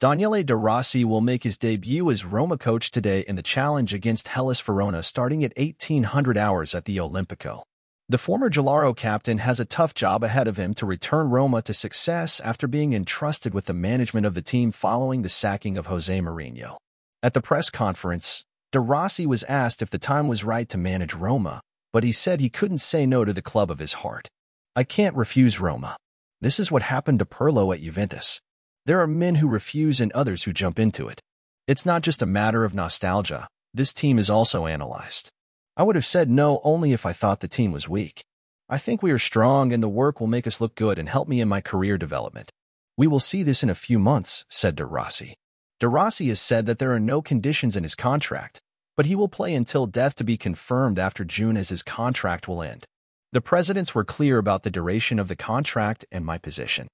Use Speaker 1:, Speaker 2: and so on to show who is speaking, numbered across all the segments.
Speaker 1: Daniele De Rossi will make his debut as Roma coach today in the challenge against Hellas Verona starting at 1800 hours at the Olimpico. The former Giallorossi captain has a tough job ahead of him to return Roma to success after being entrusted with the management of the team following the sacking of Jose Mourinho. At the press conference, De Rossi was asked if the time was right to manage Roma, but he said he couldn't say no to the club of his heart. I can't refuse Roma. This is what happened to Pirlo at Juventus. There are men who refuse and others who jump into it. It's not just a matter of nostalgia. This team is also analyzed. I would have said no only if I thought the team was weak. I think we are strong and the work will make us look good and help me in my career development. We will see this in a few months, said De Rossi. De Rossi has said that there are no conditions in his contract, but he will play until death to be confirmed after June as his contract will end. The presidents were clear about the duration of the contract and my position.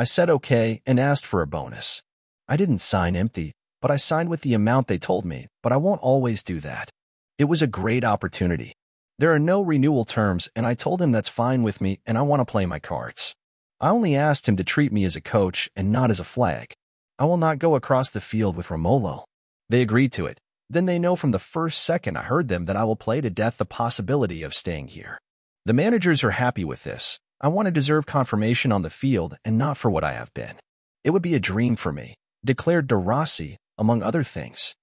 Speaker 1: I said okay and asked for a bonus. I didn't sign empty, but I signed with the amount they told me, but I won't always do that. It was a great opportunity. There are no renewal terms, and I told him that's fine with me and I want to play my cards. I only asked him to treat me as a coach and not as a flag. I will not go across the field with Romolo. They agreed to it. Then they know from the first second I heard them that I will play to death the possibility of staying here. The managers are happy with this, I want to deserve confirmation on the field and not for what I have been. It would be a dream for me, declared De Rossi, among other things.